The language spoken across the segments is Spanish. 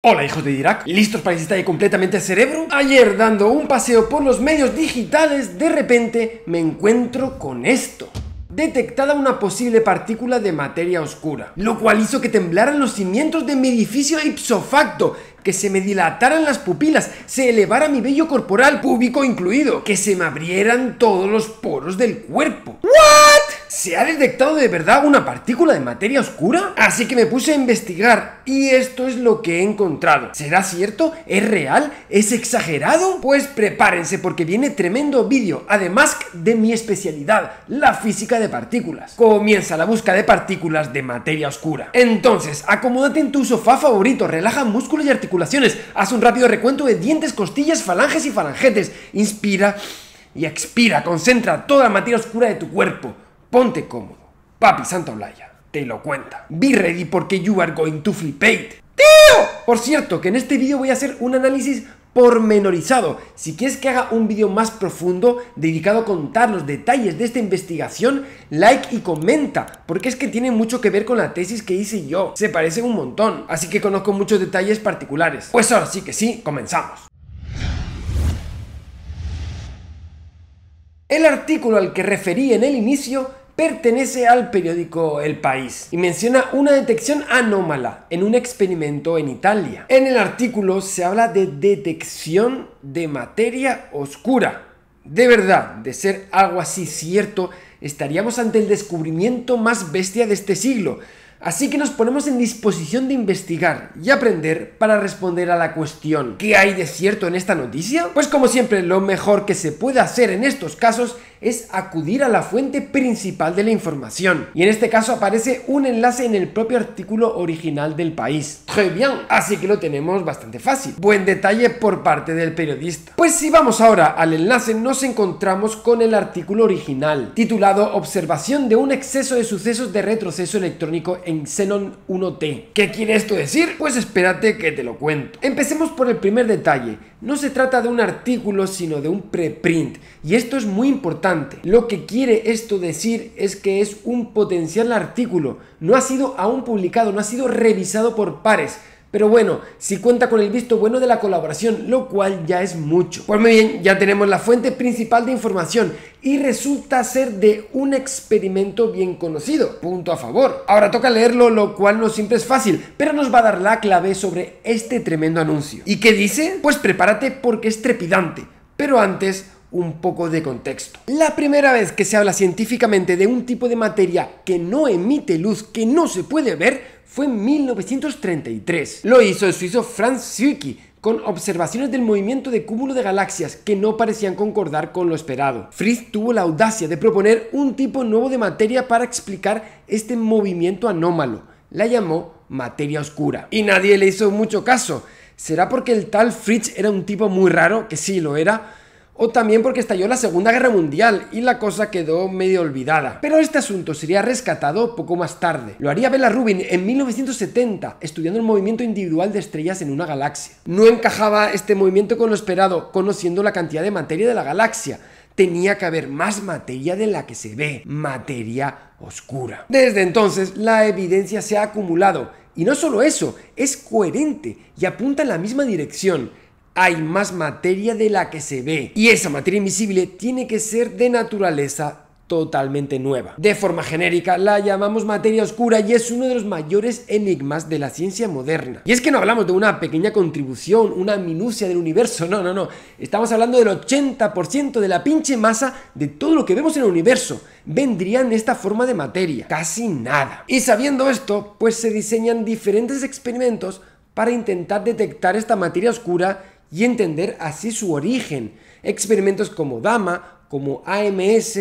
Hola hijos de Irak, ¿listos para que se completamente cerebro? Ayer dando un paseo por los medios digitales, de repente me encuentro con esto detectada una posible partícula de materia oscura, lo cual hizo que temblaran los cimientos de mi edificio ipso facto, que se me dilataran las pupilas, se elevara mi vello corporal, púbico incluido, que se me abrieran todos los poros del cuerpo. ¿Se ha detectado de verdad una partícula de materia oscura? Así que me puse a investigar y esto es lo que he encontrado. ¿Será cierto? ¿Es real? ¿Es exagerado? Pues prepárense porque viene tremendo vídeo, además de mi especialidad, la física de partículas. Comienza la búsqueda de partículas de materia oscura. Entonces, acomódate en tu sofá favorito, relaja músculos y articulaciones, haz un rápido recuento de dientes, costillas, falanges y falangetes, inspira y expira, concentra toda la materia oscura de tu cuerpo. Ponte cómodo. Papi Santa Olaya te lo cuenta. Be ready porque you are going to flip it. ¡Tío! Por cierto, que en este vídeo voy a hacer un análisis pormenorizado. Si quieres que haga un vídeo más profundo dedicado a contar los detalles de esta investigación, like y comenta, porque es que tiene mucho que ver con la tesis que hice yo. Se parecen un montón, así que conozco muchos detalles particulares. Pues ahora sí que sí, comenzamos. El artículo al que referí en el inicio pertenece al periódico El País y menciona una detección anómala en un experimento en Italia. En el artículo se habla de detección de materia oscura. De verdad, de ser algo así cierto, estaríamos ante el descubrimiento más bestia de este siglo, Así que nos ponemos en disposición de investigar y aprender para responder a la cuestión ¿qué hay de cierto en esta noticia? Pues como siempre, lo mejor que se puede hacer en estos casos es acudir a la fuente principal de la información. Y en este caso aparece un enlace en el propio artículo original del país. Très bien, así que lo tenemos bastante fácil. Buen detalle por parte del periodista. Pues si vamos ahora al enlace nos encontramos con el artículo original, titulado Observación de un exceso de sucesos de retroceso electrónico en Xenon 1T. ¿Qué quiere esto decir? Pues espérate que te lo cuento. Empecemos por el primer detalle. No se trata de un artículo, sino de un preprint. Y esto es muy importante. Lo que quiere esto decir es que es un potencial artículo. No ha sido aún publicado, no ha sido revisado por pares pero bueno, si cuenta con el visto bueno de la colaboración, lo cual ya es mucho. Pues muy bien, ya tenemos la fuente principal de información y resulta ser de un experimento bien conocido. Punto a favor. Ahora toca leerlo, lo cual no siempre es fácil, pero nos va a dar la clave sobre este tremendo anuncio. ¿Y qué dice? Pues prepárate porque es trepidante. Pero antes, un poco de contexto. La primera vez que se habla científicamente de un tipo de materia que no emite luz, que no se puede ver, fue en 1933. Lo hizo el suizo Franz Zwicky con observaciones del movimiento de cúmulo de galaxias que no parecían concordar con lo esperado. Fritz tuvo la audacia de proponer un tipo nuevo de materia para explicar este movimiento anómalo. La llamó materia oscura. Y nadie le hizo mucho caso. ¿Será porque el tal Fritz era un tipo muy raro? Que sí lo era o también porque estalló la Segunda Guerra Mundial y la cosa quedó medio olvidada. Pero este asunto sería rescatado poco más tarde. Lo haría Bella Rubin en 1970, estudiando el movimiento individual de estrellas en una galaxia. No encajaba este movimiento con lo esperado, conociendo la cantidad de materia de la galaxia tenía que haber más materia de la que se ve, materia oscura. Desde entonces, la evidencia se ha acumulado, y no solo eso, es coherente y apunta en la misma dirección hay más materia de la que se ve. Y esa materia invisible tiene que ser de naturaleza totalmente nueva. De forma genérica la llamamos materia oscura y es uno de los mayores enigmas de la ciencia moderna. Y es que no hablamos de una pequeña contribución, una minucia del universo, no, no, no. Estamos hablando del 80% de la pinche masa de todo lo que vemos en el universo. Vendría en esta forma de materia. Casi nada. Y sabiendo esto, pues se diseñan diferentes experimentos para intentar detectar esta materia oscura y entender así su origen. Experimentos como Dama, como AMS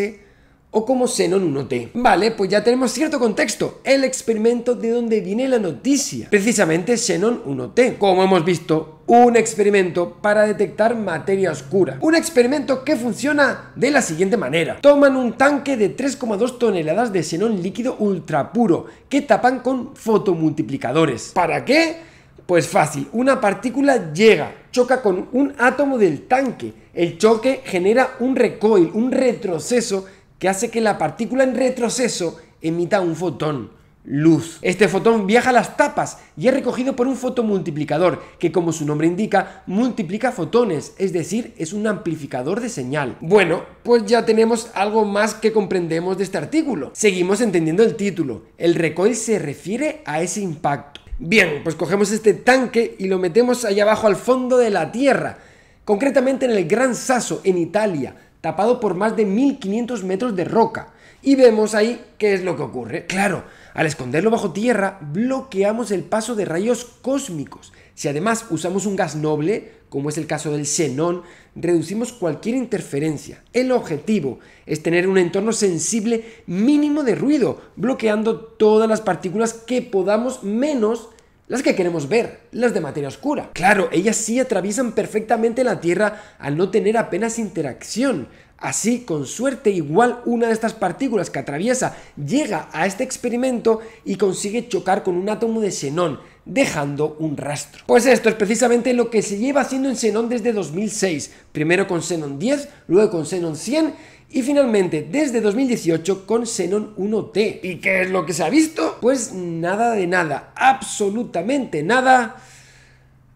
o como Xenon 1T. Vale, pues ya tenemos cierto contexto, el experimento de donde viene la noticia, precisamente Xenon 1T. Como hemos visto, un experimento para detectar materia oscura. Un experimento que funciona de la siguiente manera. Toman un tanque de 3,2 toneladas de xenón líquido ultra puro que tapan con fotomultiplicadores. ¿Para qué? Pues fácil, una partícula llega, choca con un átomo del tanque. El choque genera un recoil, un retroceso que hace que la partícula en retroceso emita un fotón. luz. Este fotón viaja a las tapas y es recogido por un fotomultiplicador, que como su nombre indica, multiplica fotones, es decir, es un amplificador de señal. Bueno, pues ya tenemos algo más que comprendemos de este artículo. Seguimos entendiendo el título. El recoil se refiere a ese impacto. Bien, pues cogemos este tanque y lo metemos allá abajo al fondo de la Tierra, concretamente en el Gran Sasso, en Italia, tapado por más de 1500 metros de roca. Y vemos ahí qué es lo que ocurre. Claro, al esconderlo bajo tierra, bloqueamos el paso de rayos cósmicos. Si además usamos un gas noble, como es el caso del xenón, reducimos cualquier interferencia. El objetivo es tener un entorno sensible mínimo de ruido, bloqueando todas las partículas que podamos menos las que queremos ver, las de materia oscura. Claro, ellas sí atraviesan perfectamente la Tierra al no tener apenas interacción. Así, con suerte, igual una de estas partículas que atraviesa llega a este experimento y consigue chocar con un átomo de xenón, dejando un rastro. Pues esto es precisamente lo que se lleva haciendo en xenón desde 2006, primero con xenón 10, luego con xenón 100 y finalmente desde 2018 con Xenon 1T. ¿Y qué es lo que se ha visto? Pues nada de nada, absolutamente nada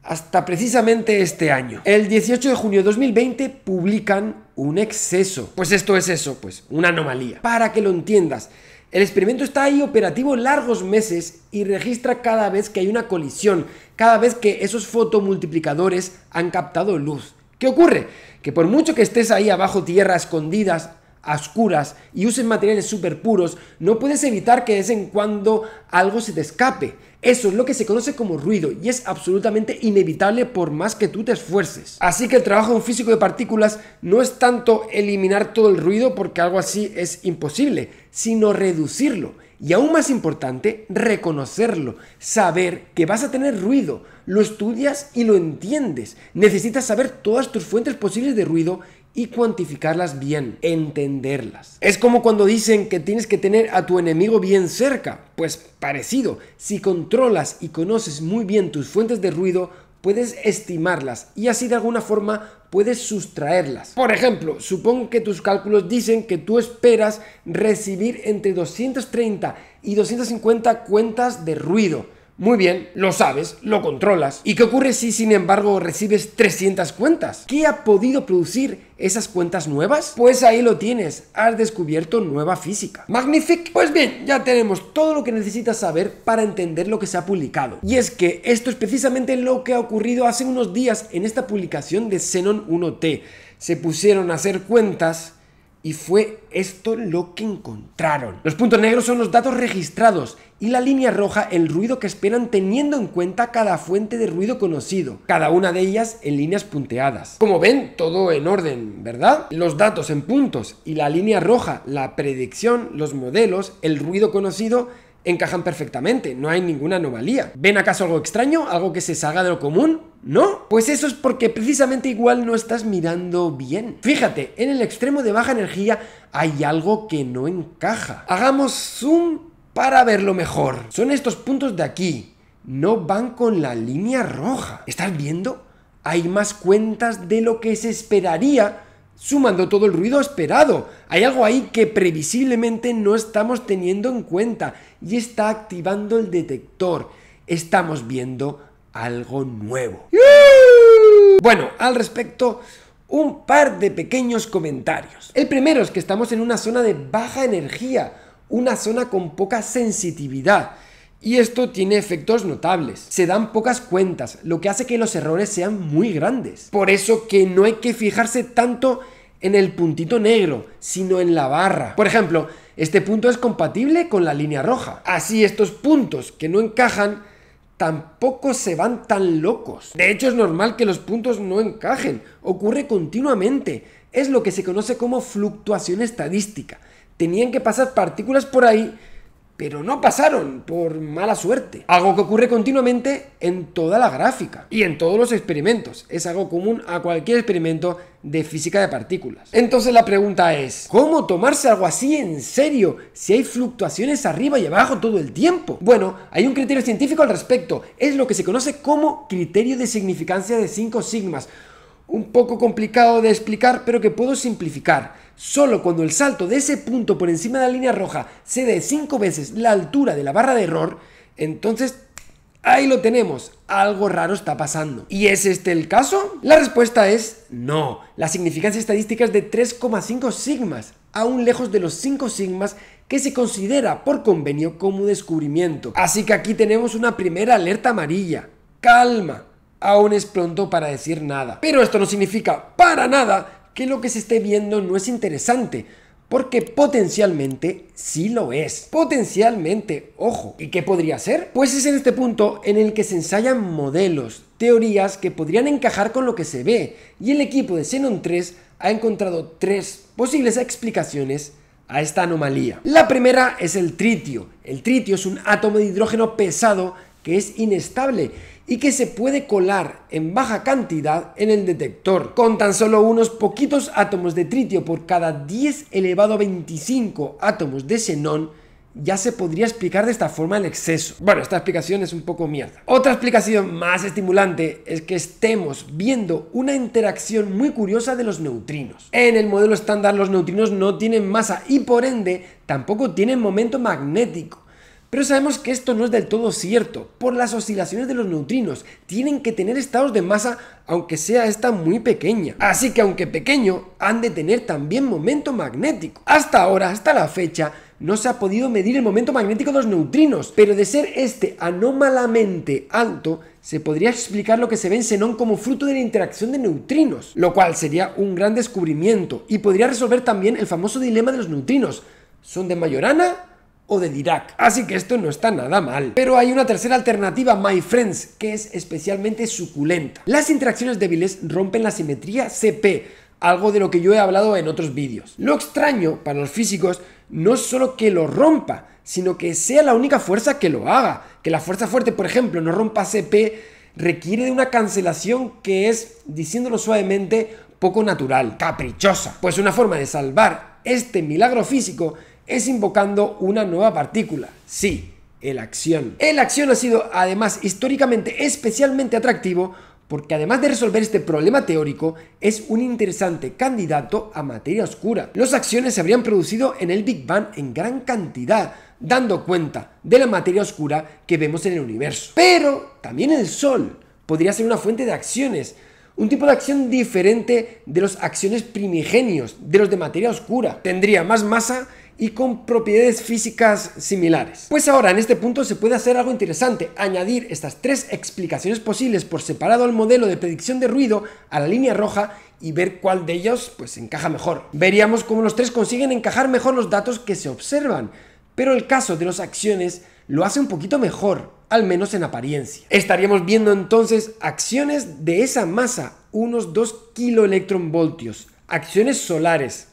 hasta precisamente este año. El 18 de junio de 2020 publican un exceso. Pues esto es eso, pues una anomalía. Para que lo entiendas, el experimento está ahí operativo largos meses y registra cada vez que hay una colisión, cada vez que esos fotomultiplicadores han captado luz. ¿Qué ocurre? Que por mucho que estés ahí abajo tierra escondidas, a oscuras y uses materiales súper puros, no puedes evitar que de vez en cuando algo se te escape. Eso es lo que se conoce como ruido y es absolutamente inevitable por más que tú te esfuerces. Así que el trabajo de un físico de partículas no es tanto eliminar todo el ruido porque algo así es imposible, sino reducirlo. Y aún más importante, reconocerlo, saber que vas a tener ruido, lo estudias y lo entiendes. Necesitas saber todas tus fuentes posibles de ruido y cuantificarlas bien, entenderlas. Es como cuando dicen que tienes que tener a tu enemigo bien cerca, pues parecido, si controlas y conoces muy bien tus fuentes de ruido, puedes estimarlas y así de alguna forma puedes sustraerlas. Por ejemplo, supongo que tus cálculos dicen que tú esperas recibir entre 230 y 250 cuentas de ruido muy bien, lo sabes, lo controlas. ¿Y qué ocurre si sin embargo recibes 300 cuentas? ¿Qué ha podido producir esas cuentas nuevas? Pues ahí lo tienes, has descubierto nueva física. Magnific. Pues bien, ya tenemos todo lo que necesitas saber para entender lo que se ha publicado. Y es que esto es precisamente lo que ha ocurrido hace unos días en esta publicación de Xenon 1T. Se pusieron a hacer cuentas y fue esto lo que encontraron. Los puntos negros son los datos registrados y la línea roja el ruido que esperan teniendo en cuenta cada fuente de ruido conocido, cada una de ellas en líneas punteadas. Como ven, todo en orden, ¿verdad? Los datos en puntos y la línea roja, la predicción, los modelos, el ruido conocido encajan perfectamente, no hay ninguna anomalía. ¿Ven acaso algo extraño? ¿Algo que se salga de lo común? ¿No? Pues eso es porque precisamente igual no estás mirando bien. Fíjate, en el extremo de baja energía hay algo que no encaja. Hagamos zoom para verlo mejor. Son estos puntos de aquí. No van con la línea roja. ¿Estás viendo? Hay más cuentas de lo que se esperaría sumando todo el ruido esperado. Hay algo ahí que previsiblemente no estamos teniendo en cuenta y está activando el detector. Estamos viendo algo nuevo. Bueno, al respecto, un par de pequeños comentarios. El primero es que estamos en una zona de baja energía, una zona con poca sensitividad. Y esto tiene efectos notables. Se dan pocas cuentas, lo que hace que los errores sean muy grandes. Por eso que no hay que fijarse tanto en el puntito negro, sino en la barra. Por ejemplo, este punto es compatible con la línea roja. Así estos puntos que no encajan tampoco se van tan locos. De hecho es normal que los puntos no encajen. Ocurre continuamente. Es lo que se conoce como fluctuación estadística. Tenían que pasar partículas por ahí pero no pasaron por mala suerte. Algo que ocurre continuamente en toda la gráfica y en todos los experimentos. Es algo común a cualquier experimento de física de partículas. Entonces la pregunta es, ¿cómo tomarse algo así en serio si hay fluctuaciones arriba y abajo todo el tiempo? Bueno, hay un criterio científico al respecto. Es lo que se conoce como criterio de significancia de 5 sigmas un poco complicado de explicar, pero que puedo simplificar. Solo cuando el salto de ese punto por encima de la línea roja se dé 5 veces la altura de la barra de error, entonces ahí lo tenemos, algo raro está pasando. ¿Y es este el caso? La respuesta es no. La significancia estadística es de 3,5 sigmas, aún lejos de los 5 sigmas que se considera por convenio como descubrimiento. Así que aquí tenemos una primera alerta amarilla. Calma, aún es pronto para decir nada. Pero esto no significa para nada que lo que se esté viendo no es interesante, porque potencialmente sí lo es. Potencialmente, ojo. ¿Y qué podría ser? Pues es en este punto en el que se ensayan modelos, teorías que podrían encajar con lo que se ve, y el equipo de Xenon 3 ha encontrado tres posibles explicaciones a esta anomalía. La primera es el tritio. El tritio es un átomo de hidrógeno pesado que es inestable y que se puede colar en baja cantidad en el detector. Con tan solo unos poquitos átomos de tritio por cada 10 elevado a 25 átomos de xenón, ya se podría explicar de esta forma el exceso. Bueno, esta explicación es un poco mierda. Otra explicación más estimulante es que estemos viendo una interacción muy curiosa de los neutrinos. En el modelo estándar los neutrinos no tienen masa y por ende tampoco tienen momento magnético. Pero sabemos que esto no es del todo cierto, por las oscilaciones de los neutrinos. Tienen que tener estados de masa, aunque sea esta muy pequeña. Así que aunque pequeño, han de tener también momento magnético. Hasta ahora, hasta la fecha, no se ha podido medir el momento magnético de los neutrinos, pero de ser este anómalamente alto, se podría explicar lo que se ve en xenón como fruto de la interacción de neutrinos, lo cual sería un gran descubrimiento y podría resolver también el famoso dilema de los neutrinos. ¿Son de Majorana o de Dirac. Así que esto no está nada mal. Pero hay una tercera alternativa, my friends, que es especialmente suculenta. Las interacciones débiles rompen la simetría CP, algo de lo que yo he hablado en otros vídeos. Lo extraño para los físicos no es solo que lo rompa, sino que sea la única fuerza que lo haga. Que la fuerza fuerte, por ejemplo, no rompa CP requiere de una cancelación que es, diciéndolo suavemente, poco natural, caprichosa. Pues una forma de salvar este milagro físico es invocando una nueva partícula. Sí, el acción. El acción ha sido además históricamente especialmente atractivo porque además de resolver este problema teórico, es un interesante candidato a materia oscura. Los acciones se habrían producido en el Big Bang en gran cantidad, dando cuenta de la materia oscura que vemos en el universo. Pero también el Sol podría ser una fuente de acciones, un tipo de acción diferente de los acciones primigenios, de los de materia oscura. Tendría más masa y con propiedades físicas similares. Pues ahora en este punto se puede hacer algo interesante, añadir estas tres explicaciones posibles por separado al modelo de predicción de ruido a la línea roja y ver cuál de ellos pues encaja mejor. Veríamos cómo los tres consiguen encajar mejor los datos que se observan, pero el caso de las acciones lo hace un poquito mejor, al menos en apariencia. Estaríamos viendo entonces acciones de esa masa, unos 2 kiloelectronvoltios, acciones solares,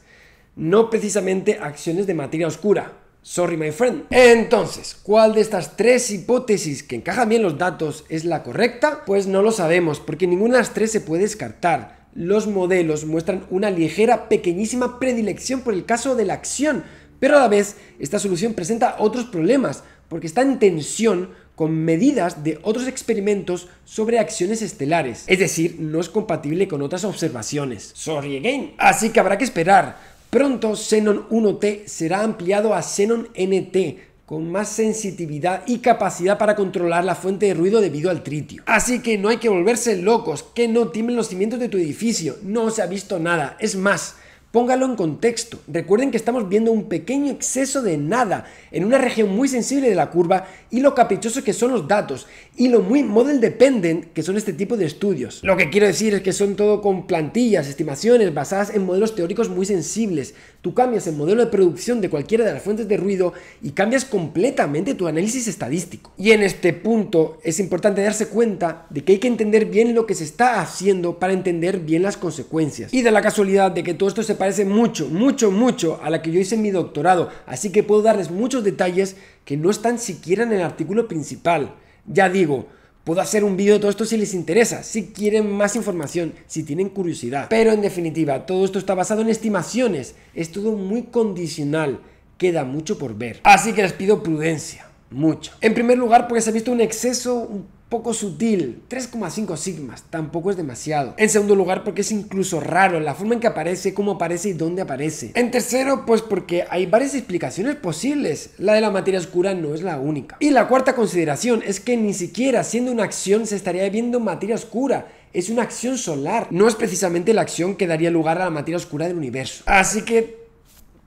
no precisamente acciones de materia oscura. Sorry, my friend. Entonces, ¿cuál de estas tres hipótesis que encajan bien los datos es la correcta? Pues no lo sabemos, porque ninguna de las tres se puede descartar. Los modelos muestran una ligera, pequeñísima predilección por el caso de la acción, pero a la vez esta solución presenta otros problemas, porque está en tensión con medidas de otros experimentos sobre acciones estelares. Es decir, no es compatible con otras observaciones. Sorry again. Así que habrá que esperar. Pronto Xenon 1T será ampliado a Xenon NT, con más sensitividad y capacidad para controlar la fuente de ruido debido al tritio. Así que no hay que volverse locos, que no tiemblen los cimientos de tu edificio, no se ha visto nada, es más, Póngalo en contexto. Recuerden que estamos viendo un pequeño exceso de nada en una región muy sensible de la curva y lo caprichoso que son los datos y lo muy model dependent que son este tipo de estudios. Lo que quiero decir es que son todo con plantillas, estimaciones basadas en modelos teóricos muy sensibles. Tú cambias el modelo de producción de cualquiera de las fuentes de ruido y cambias completamente tu análisis estadístico. Y en este punto es importante darse cuenta de que hay que entender bien lo que se está haciendo para entender bien las consecuencias. Y de la casualidad de que todo esto se parece mucho, mucho, mucho a la que yo hice en mi doctorado, así que puedo darles muchos detalles que no están siquiera en el artículo principal. Ya digo, Puedo hacer un vídeo de todo esto si les interesa, si quieren más información, si tienen curiosidad. Pero en definitiva, todo esto está basado en estimaciones, es todo muy condicional, queda mucho por ver. Así que les pido prudencia, mucho. En primer lugar, porque se ha visto un exceso un poco sutil, 3,5 sigmas, tampoco es demasiado. En segundo lugar, porque es incluso raro la forma en que aparece, cómo aparece y dónde aparece. En tercero, pues porque hay varias explicaciones posibles. La de la materia oscura no es la única. Y la cuarta consideración es que ni siquiera siendo una acción se estaría viendo materia oscura. Es una acción solar. No es precisamente la acción que daría lugar a la materia oscura del universo. Así que,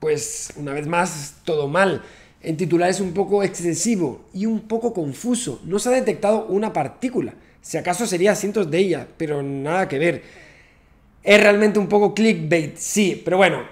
pues, una vez más, todo mal. En titular es un poco excesivo y un poco confuso. No se ha detectado una partícula. Si acaso sería cientos de ellas, pero nada que ver. Es realmente un poco clickbait, sí, pero bueno,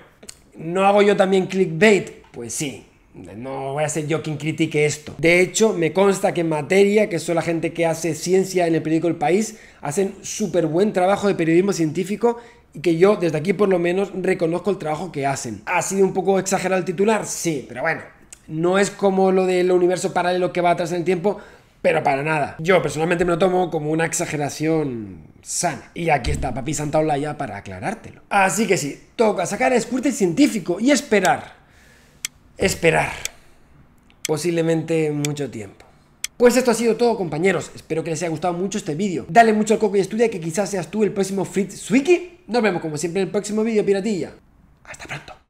¿no hago yo también clickbait? Pues sí, no voy a ser yo quien critique esto. De hecho, me consta que en materia, que son la gente que hace ciencia en el periódico El País, hacen súper buen trabajo de periodismo científico y que yo desde aquí por lo menos reconozco el trabajo que hacen. ¿Ha sido un poco exagerado el titular? Sí, pero bueno, no es como lo del universo paralelo que va atrás en el tiempo, pero para nada. Yo personalmente me lo tomo como una exageración sana. Y aquí está Papi Santa Olaya para aclarártelo. Así que sí, toca sacar el scooter científico y esperar. Esperar. Posiblemente mucho tiempo. Pues esto ha sido todo compañeros, espero que les haya gustado mucho este vídeo. Dale mucho al coco y estudia que quizás seas tú el próximo Fritz Swiki. Nos vemos como siempre en el próximo vídeo, piratilla. Hasta pronto.